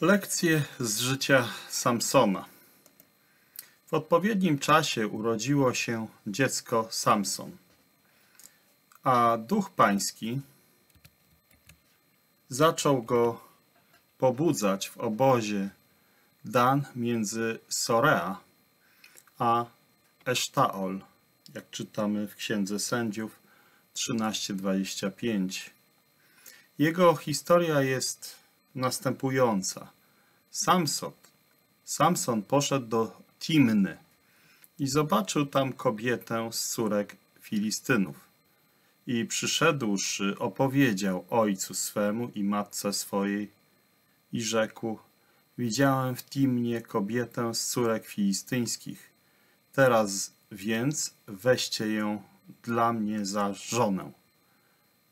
Lekcje z życia Samsona. W odpowiednim czasie urodziło się dziecko Samson, a duch pański zaczął go pobudzać w obozie Dan między Sorea a Esztaol, jak czytamy w Księdze Sędziów 13:25. Jego historia jest następująca. Samson, Samson poszedł do Timny i zobaczył tam kobietę z córek Filistynów. I przyszedłszy, opowiedział ojcu swemu i matce swojej i rzekł, widziałem w Timnie kobietę z córek filistyńskich. Teraz więc weźcie ją dla mnie za żonę.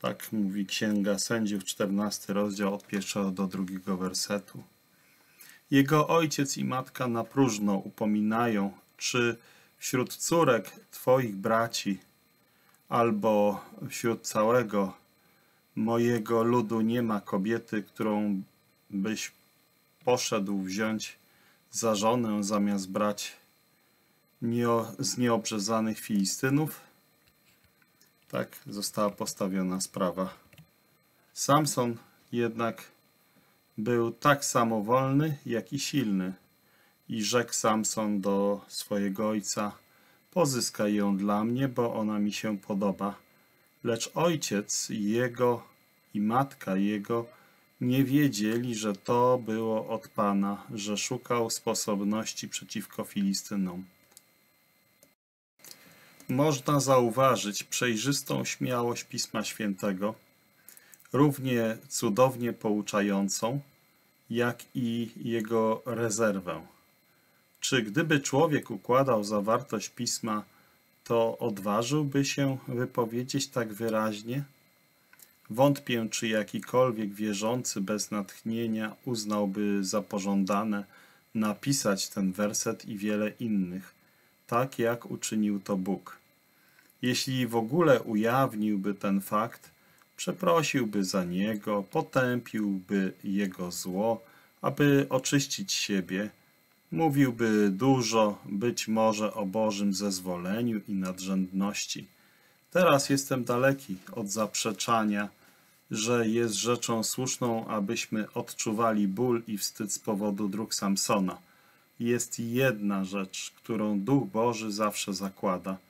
Tak mówi Księga Sędziów, 14 rozdział od pierwszego do drugiego wersetu. Jego ojciec i matka na próżno upominają, czy wśród córek Twoich braci albo wśród całego mojego ludu nie ma kobiety, którą byś poszedł wziąć za żonę zamiast brać z nieobrzezanych Filistynów? Tak została postawiona sprawa. Samson jednak był tak samo wolny, jak i silny. I rzekł Samson do swojego ojca, pozyskaj ją dla mnie, bo ona mi się podoba. Lecz ojciec jego i matka jego nie wiedzieli, że to było od Pana, że szukał sposobności przeciwko Filistynom można zauważyć przejrzystą śmiałość Pisma Świętego, równie cudownie pouczającą, jak i jego rezerwę. Czy gdyby człowiek układał zawartość Pisma, to odważyłby się wypowiedzieć tak wyraźnie? Wątpię, czy jakikolwiek wierzący bez natchnienia uznałby za pożądane napisać ten werset i wiele innych, tak jak uczynił to Bóg. Jeśli w ogóle ujawniłby ten fakt, przeprosiłby za niego, potępiłby jego zło, aby oczyścić siebie, mówiłby dużo, być może o Bożym zezwoleniu i nadrzędności. Teraz jestem daleki od zaprzeczania, że jest rzeczą słuszną, abyśmy odczuwali ból i wstyd z powodu dróg Samsona. Jest jedna rzecz, którą Duch Boży zawsze zakłada –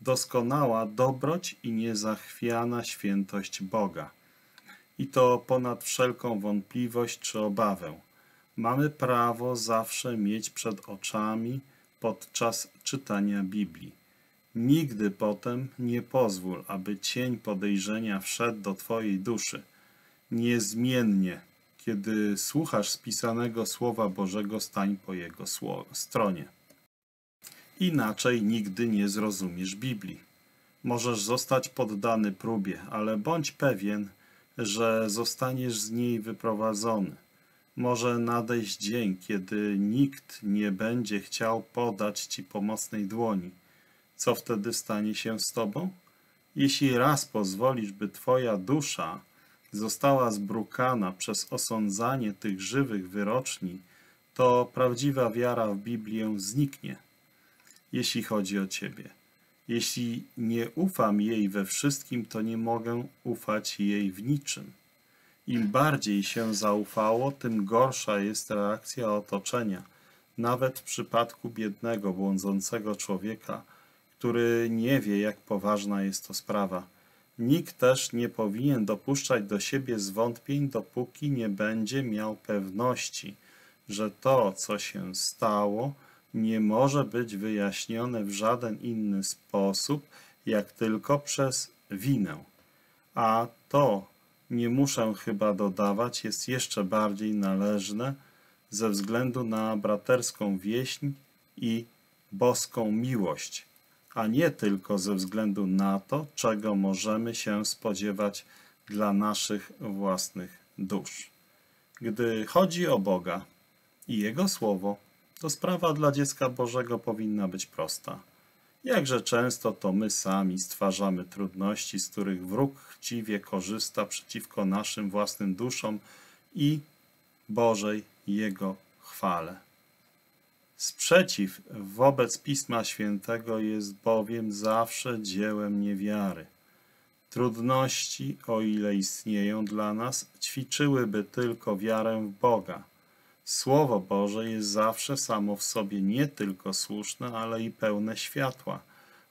doskonała dobroć i niezachwiana świętość Boga. I to ponad wszelką wątpliwość czy obawę. Mamy prawo zawsze mieć przed oczami podczas czytania Biblii. Nigdy potem nie pozwól, aby cień podejrzenia wszedł do Twojej duszy. Niezmiennie, kiedy słuchasz spisanego Słowa Bożego, stań po Jego stronie. Inaczej nigdy nie zrozumiesz Biblii. Możesz zostać poddany próbie, ale bądź pewien, że zostaniesz z niej wyprowadzony. Może nadejść dzień, kiedy nikt nie będzie chciał podać ci pomocnej dłoni. Co wtedy stanie się z tobą? Jeśli raz pozwolisz, by twoja dusza została zbrukana przez osądzanie tych żywych wyroczni, to prawdziwa wiara w Biblię zniknie jeśli chodzi o Ciebie. Jeśli nie ufam jej we wszystkim, to nie mogę ufać jej w niczym. Im bardziej się zaufało, tym gorsza jest reakcja otoczenia, nawet w przypadku biednego, błądzącego człowieka, który nie wie, jak poważna jest to sprawa. Nikt też nie powinien dopuszczać do siebie zwątpień, dopóki nie będzie miał pewności, że to, co się stało, nie może być wyjaśnione w żaden inny sposób, jak tylko przez winę. A to, nie muszę chyba dodawać, jest jeszcze bardziej należne ze względu na braterską wieśń i boską miłość, a nie tylko ze względu na to, czego możemy się spodziewać dla naszych własnych dusz. Gdy chodzi o Boga i Jego Słowo, to sprawa dla dziecka Bożego powinna być prosta. Jakże często to my sami stwarzamy trudności, z których wróg chciwie korzysta przeciwko naszym własnym duszom i Bożej Jego chwale. Sprzeciw wobec Pisma Świętego jest bowiem zawsze dziełem niewiary. Trudności, o ile istnieją dla nas, ćwiczyłyby tylko wiarę w Boga. Słowo Boże jest zawsze samo w sobie nie tylko słuszne, ale i pełne światła.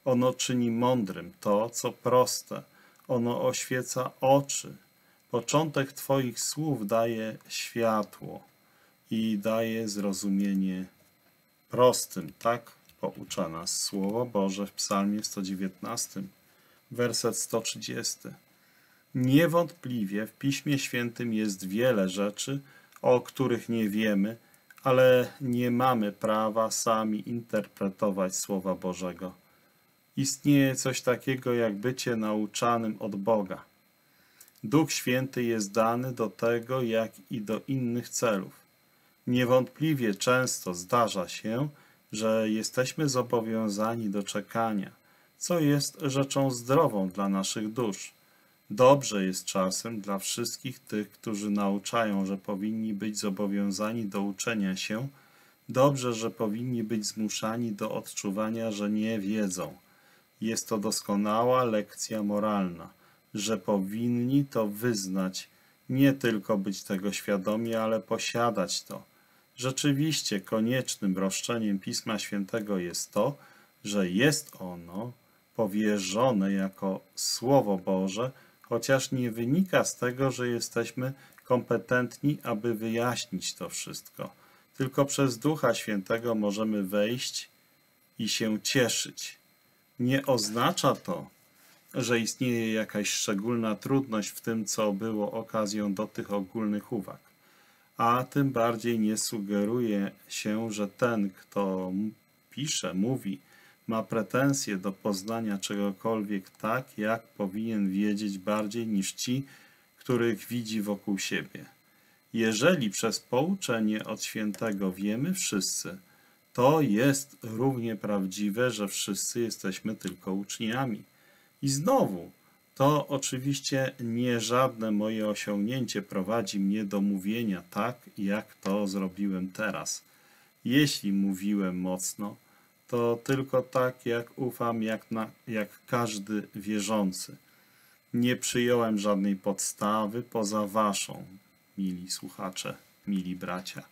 Ono czyni mądrym to, co proste. Ono oświeca oczy. Początek Twoich słów daje światło i daje zrozumienie prostym. Tak poucza nas Słowo Boże w Psalmie 119, werset 130. Niewątpliwie w Piśmie Świętym jest wiele rzeczy, o których nie wiemy, ale nie mamy prawa sami interpretować Słowa Bożego. Istnieje coś takiego jak bycie nauczanym od Boga. Duch Święty jest dany do tego, jak i do innych celów. Niewątpliwie często zdarza się, że jesteśmy zobowiązani do czekania, co jest rzeczą zdrową dla naszych dusz. Dobrze jest czasem dla wszystkich tych, którzy nauczają, że powinni być zobowiązani do uczenia się, dobrze, że powinni być zmuszani do odczuwania, że nie wiedzą. Jest to doskonała lekcja moralna, że powinni to wyznać, nie tylko być tego świadomi, ale posiadać to. Rzeczywiście koniecznym roszczeniem Pisma Świętego jest to, że jest ono powierzone jako Słowo Boże, chociaż nie wynika z tego, że jesteśmy kompetentni, aby wyjaśnić to wszystko. Tylko przez Ducha Świętego możemy wejść i się cieszyć. Nie oznacza to, że istnieje jakaś szczególna trudność w tym, co było okazją do tych ogólnych uwag. A tym bardziej nie sugeruje się, że ten, kto pisze, mówi, ma pretensje do poznania czegokolwiek tak, jak powinien wiedzieć bardziej niż ci, których widzi wokół siebie. Jeżeli przez pouczenie od świętego wiemy wszyscy, to jest równie prawdziwe, że wszyscy jesteśmy tylko uczniami. I znowu, to oczywiście nie żadne moje osiągnięcie prowadzi mnie do mówienia tak, jak to zrobiłem teraz. Jeśli mówiłem mocno, to tylko tak, jak ufam, jak, na, jak każdy wierzący. Nie przyjąłem żadnej podstawy poza waszą, mili słuchacze, mili bracia,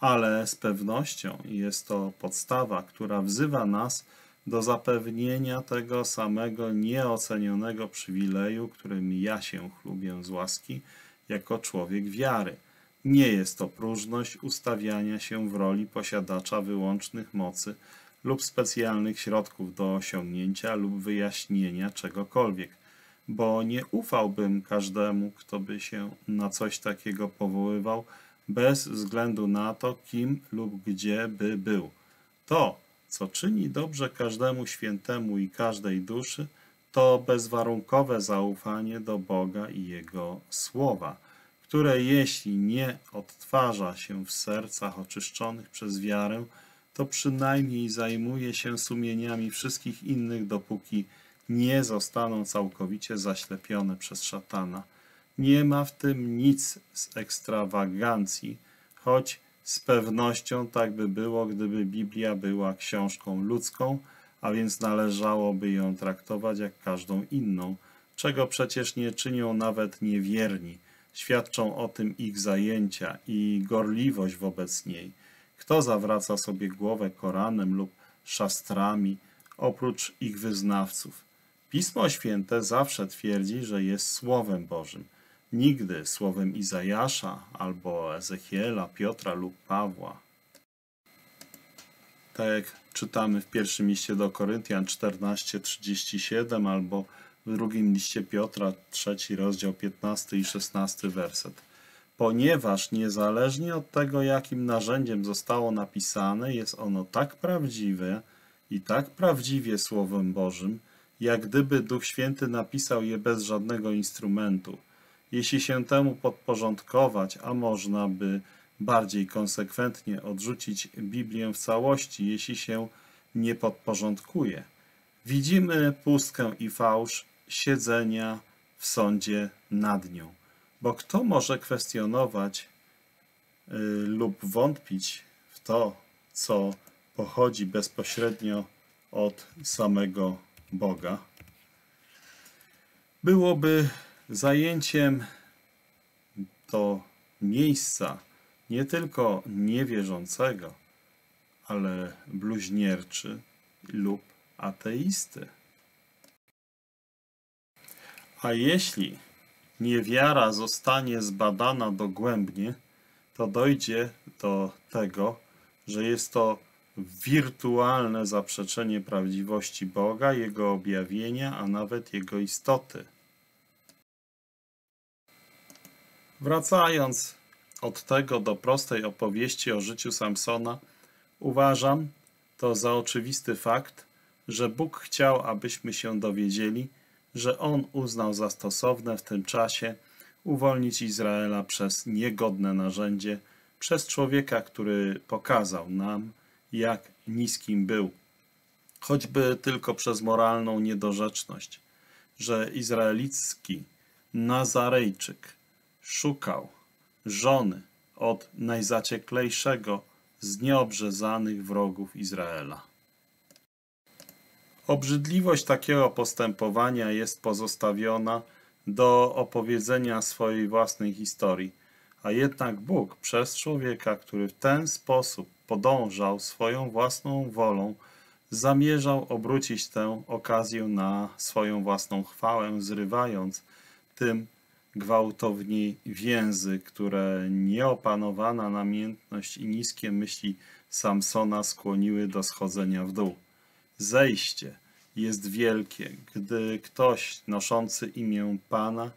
ale z pewnością jest to podstawa, która wzywa nas do zapewnienia tego samego nieocenionego przywileju, którym ja się chlubię z łaski jako człowiek wiary. Nie jest to próżność ustawiania się w roli posiadacza wyłącznych mocy, lub specjalnych środków do osiągnięcia lub wyjaśnienia czegokolwiek, bo nie ufałbym każdemu, kto by się na coś takiego powoływał, bez względu na to, kim lub gdzie by był. To, co czyni dobrze każdemu świętemu i każdej duszy, to bezwarunkowe zaufanie do Boga i Jego słowa, które jeśli nie odtwarza się w sercach oczyszczonych przez wiarę, to przynajmniej zajmuje się sumieniami wszystkich innych, dopóki nie zostaną całkowicie zaślepione przez szatana. Nie ma w tym nic z ekstrawagancji, choć z pewnością tak by było, gdyby Biblia była książką ludzką, a więc należałoby ją traktować jak każdą inną, czego przecież nie czynią nawet niewierni. Świadczą o tym ich zajęcia i gorliwość wobec niej – kto zawraca sobie głowę Koranem lub szastrami, oprócz ich wyznawców? Pismo Święte zawsze twierdzi, że jest Słowem Bożym. Nigdy słowem Izajasza albo Ezechiela, Piotra lub Pawła. Tak jak czytamy w pierwszym liście do Koryntian 14:37 albo w drugim liście Piotra, trzeci rozdział 15 i 16 werset ponieważ niezależnie od tego, jakim narzędziem zostało napisane, jest ono tak prawdziwe i tak prawdziwie Słowem Bożym, jak gdyby Duch Święty napisał je bez żadnego instrumentu. Jeśli się temu podporządkować, a można by bardziej konsekwentnie odrzucić Biblię w całości, jeśli się nie podporządkuje. Widzimy pustkę i fałsz siedzenia w sądzie nad nią. Bo kto może kwestionować lub wątpić w to, co pochodzi bezpośrednio od samego Boga, byłoby zajęciem to miejsca nie tylko niewierzącego, ale bluźnierczy lub ateisty. A jeśli niewiara zostanie zbadana dogłębnie, to dojdzie do tego, że jest to wirtualne zaprzeczenie prawdziwości Boga, Jego objawienia, a nawet Jego istoty. Wracając od tego do prostej opowieści o życiu Samsona, uważam to za oczywisty fakt, że Bóg chciał, abyśmy się dowiedzieli, że On uznał za stosowne w tym czasie uwolnić Izraela przez niegodne narzędzie, przez człowieka, który pokazał nam, jak niskim był, choćby tylko przez moralną niedorzeczność, że izraelicki Nazarejczyk szukał żony od najzacieklejszego z nieobrzezanych wrogów Izraela. Obrzydliwość takiego postępowania jest pozostawiona do opowiedzenia swojej własnej historii, a jednak Bóg przez człowieka, który w ten sposób podążał swoją własną wolą, zamierzał obrócić tę okazję na swoją własną chwałę, zrywając tym gwałtownie więzy, które nieopanowana namiętność i niskie myśli Samsona skłoniły do schodzenia w dół. Zejście jest wielkie, gdy ktoś noszący imię Pana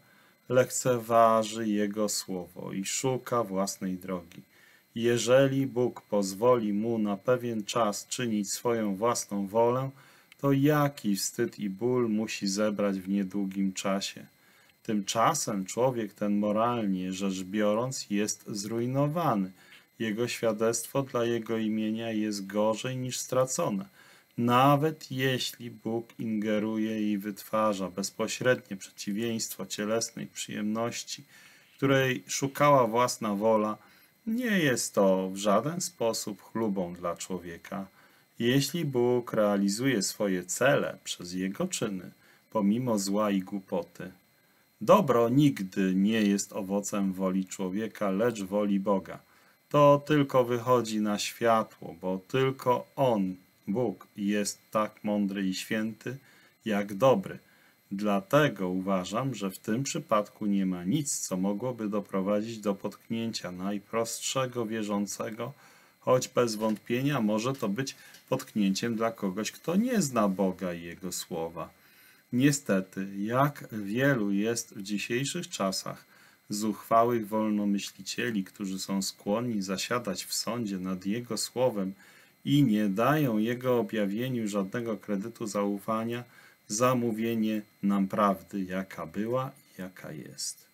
lekceważy Jego słowo i szuka własnej drogi. Jeżeli Bóg pozwoli mu na pewien czas czynić swoją własną wolę, to jaki wstyd i ból musi zebrać w niedługim czasie. Tymczasem człowiek ten moralnie rzecz biorąc jest zrujnowany. Jego świadectwo dla jego imienia jest gorzej niż stracone. Nawet jeśli Bóg ingeruje i wytwarza bezpośrednie przeciwieństwo cielesnej przyjemności, której szukała własna wola, nie jest to w żaden sposób chlubą dla człowieka. Jeśli Bóg realizuje swoje cele przez jego czyny, pomimo zła i głupoty, Dobro nigdy nie jest owocem woli człowieka, lecz woli Boga. To tylko wychodzi na światło, bo tylko On, Bóg, jest tak mądry i święty, jak dobry. Dlatego uważam, że w tym przypadku nie ma nic, co mogłoby doprowadzić do potknięcia najprostszego wierzącego, choć bez wątpienia może to być potknięciem dla kogoś, kto nie zna Boga i Jego słowa. Niestety, jak wielu jest w dzisiejszych czasach zuchwałych wolnomyślicieli, którzy są skłonni zasiadać w sądzie nad Jego słowem i nie dają Jego objawieniu żadnego kredytu zaufania za mówienie nam prawdy, jaka była i jaka jest.